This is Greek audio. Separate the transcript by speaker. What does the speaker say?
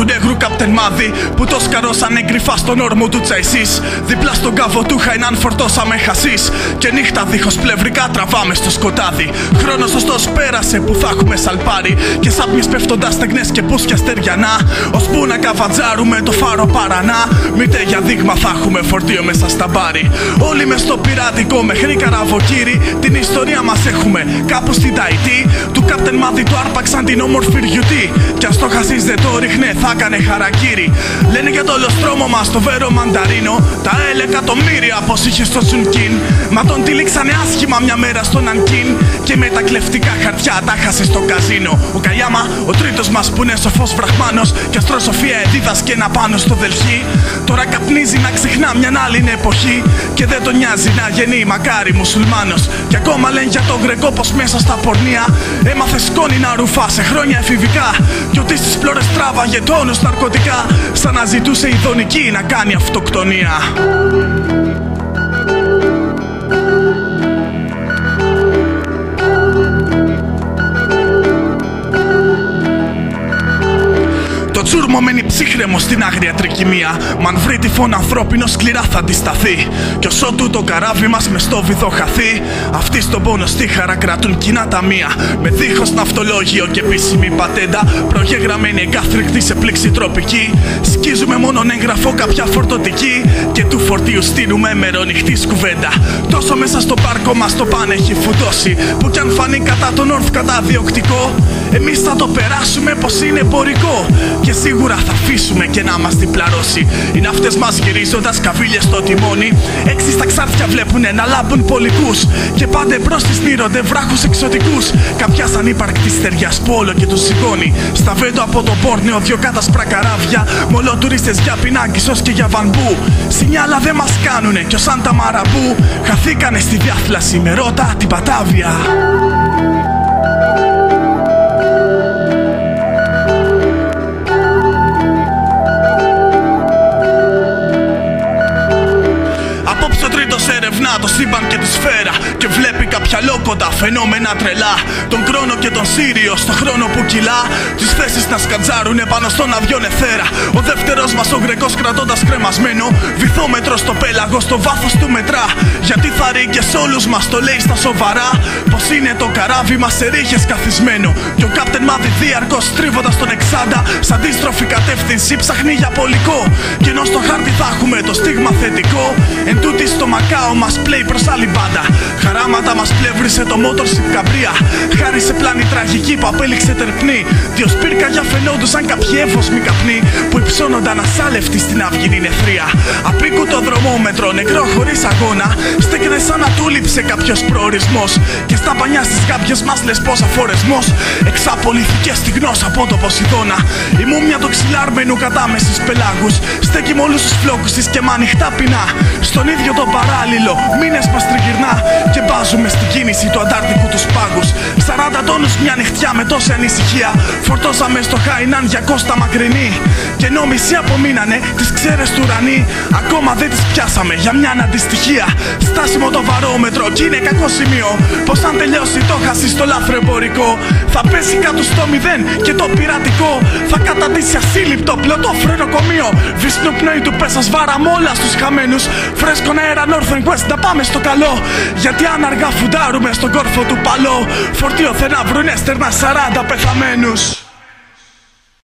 Speaker 1: μικρού καπτεν μάδι που το σκαρώσανε κρυφά στον όρμο του τσαϊσής. Δίπλα στον κάβο του Χαϊνάν φορτώσαμε χασίς. Και νύχτα δίχως πλευρικά τραβάμε στο σκοτάδι. Χρόνος σωστό πέρασε που θα έχουμε σαλπάρει. Και σάπιε πέφτοντας στεγνές και πούσια στεριανά. Ώσπου να καβατζάρουμε το φάρο παρανά. Μήτε για δείγμα θα έχουμε φορτίο μέσα στα μπάρι. Όλοι μες στο πειρατικό μέχρι καραβοκύρι. Την ιστορία μας έχουμε κάπου στην Ταϊτή. Του κάπτεν μάδι του άρπαξαν την όμορφη ριουτή. Κι αν το χασί δεν το ρίχνε θα έκανε χαρακύρι. Λένε για το ολοστρόμο μας το βέρο μανταρίνο. Τα έλε εκατομμύρια πω είχε στο Τσουνκίν. Μα τον τυλίξανε άσχημα μια μέρα στον Ανκίν. Και με τα κλεφτικά χαρτιά τα χάσε στο καζίνο. Ο Καγιάμα, ο τρίτος μας που είναι σοφός βραχμάνος. Κι αστροσοφία εδίδασκε να πάνω στο Δελχή. Τώρα καπνίζει να ξεχνά μια άλλη εποχή. Και δεν τον νοιάζει να γεννεί μακάρι μουσουλμάνος. Και ακόμα λένε για τον Γκρεκό πως μέσα στα πορνεία έμαθε σκόνη να ρουφά σε χρόνια εφηβικά. Κι ότι στι πλώρες τράβαγε τόνους ναρκωτικά. Σαν να ζητούσε η δονική να κάνει αυτοκτονία. Το τσούρμο μένει ψύχρεμο στην άγρια τρικυμία. Μαν βρει τυφών ανθρώπινο σκληρά θα αντισταθεί. Κι όσο του το καράβι μας με στο βυθό χαθεί, αυτοί στον πόνο στη χαρά κρατούν κοινά ταμεία. Με δίχως ναυτολόγιο και επίσημη πατέντα, προγεγραμμένη εγκάθρικτη σε πλήξη τροπική. Σκίζουμε μόνον έγγραφο κάποια φορτωτική και του φορτίου στείλουμε μερονυχτής κουβέντα. Τόσο μέσα στο πάρκο μας το πάνε έχει φουτώσει, που κι αν φανεί κατά τον όρθ κατά διοκτικό, εμείς θα το περάσουμε πως είναι εμπορικό. Και σίγουρα θα αφήσουμε και να μας διπλαρώσει Οι ναύτες μας γυρίζοντας καβίλες στο τιμόνι Έξι στα ξάρτια βλέπουνε να λάμπουν πολικούς. Και πάντε μπρος τις νύρονται βράχους εξωτικούς. Κάποια σαν ύπαρκτη στεριά πόλο και τους σηκώνει. Στα βέντο από το πόρνιο δυο κάτασπρα καράβια Μολό τουρίστες για πινάκισος και για βανμπού. Σινιάλα δεν μας κάνουνε κι ο Σάντα Μαραμπού. Χαθήκανε στη διάθλαση με ρώτα την Πατάβια Απόψε ο τρίτο ερευνά το σύμπαν και τη σφαίρα. Και βλέπει κάποια λόκοντα φαινόμενα τρελά. Τον κρόνο και τον Σύριο στο χρόνο που κυλά. Τις θέσεις να σκατζάρουνε πάνω στον αβιόν εθέρα Ο δεύτερος μας ο Γκρεκό κρατώντας κρεμασμένο Βυθόμετρο στο πέλαγο στο βάθος του μετρά. Γιατί θα ρί και σε όλους μας το λέει στα σοβαρά. Πως είναι το καράβι μας σε ρίχε καθισμένο. Και ο κάπτεν μάθει διαρκώς τρίβοντας τον εξάντα. Σαν αντίστροφη κατεύθυνση ψαχνεί για πολικό. Και ενώ στο χάρτη θα έχουμε το στίγμα θετικό Εν τούτη στο μακάο μας πλέει προς άλλη μπάντα. Χαράματα μας πλεύρισε το motorship καμπρία. Χάρη σε πλάνη τραγική που απέληξε τερπνή. Δυο σπίρκαγια φαινόντουσαν κάποιοι εύωσμοι καπνοί Που υψώνονταν ασάλευτοι στην αυγινή νεφρία Απίκου το δρομόμετρο νεκρό χωρίς αγώνα. Στέκεται σαν να τούληψε κάποιος προορισμός. Και στα πανιά στις κάποιες μας λες πως αφορεσμός. Εξαπολυθήκε στη γνώση από το Ποσειδώνα Η μούμια του ξυλάρμενου κατάμεσης πελάγους. Στέκει με όλους τους φλόκους της και με ανοιχτά πεινά στον ίδιο το παράλληλο, μήνες μας τριγυρνά Και μπάζουμε στην κίνηση του Αντάρτικου τους πάγους. 40 τόνους μια νυχτιά με τόση ανησυχία. Φορτώσαμε στο Χαϊνάν για κόστα μακρινή. Και ενώ μισή απομείνανε τις ξέρες του ουρανή Ακόμα δεν τις πιάσαμε για μια αντιστοιχεία Στάσιμο το βαρόμετρο κι είναι κακό σημείο. Πως αν τελειώσει το χασί στο λάθρο εμπορικό. Θα πέσει κάτω στο μηδέν και το πειρατικό. Θα καταντήσει ασύλληπτο πλωτό φρενοκομείο Βυσνοπνοή του πέσας βάρα όλα στους χαμένους. Φρέσκον αέρα Northern West να πάμε στο καλό. Γιατί αν αργά φουντάρουμε στον κόρφο του παλό Φορτίο θένα βρουνε στερνά 40 πεθαμένους